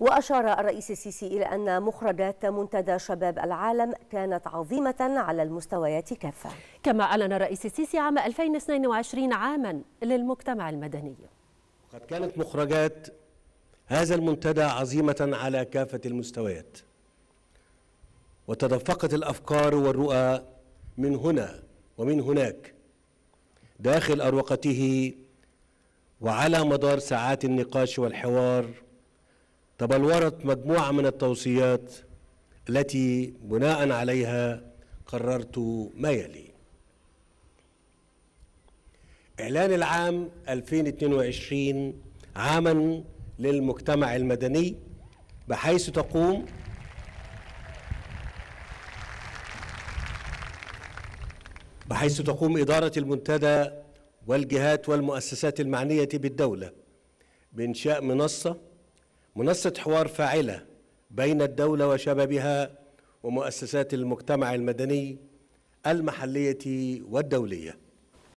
وأشار الرئيس السيسي إلى أن مخرجات منتدى شباب العالم كانت عظيمة على المستويات كافة. كما أعلن الرئيس السيسي عام 2022 عاما للمجتمع المدني. قد كانت مخرجات هذا المنتدى عظيمة على كافة المستويات. وتدفقت الأفكار والرؤى من هنا ومن هناك داخل أروقته وعلى مدار ساعات النقاش والحوار تبلورت مجموعة من التوصيات التي بناء عليها قررت ما يلي. إعلان العام 2022 عاما للمجتمع المدني بحيث تقوم بحيث تقوم إدارة المنتدى والجهات والمؤسسات المعنية بالدولة بإنشاء منصة منصة حوار فاعلة بين الدولة وشبابها ومؤسسات المجتمع المدني المحلية والدولية.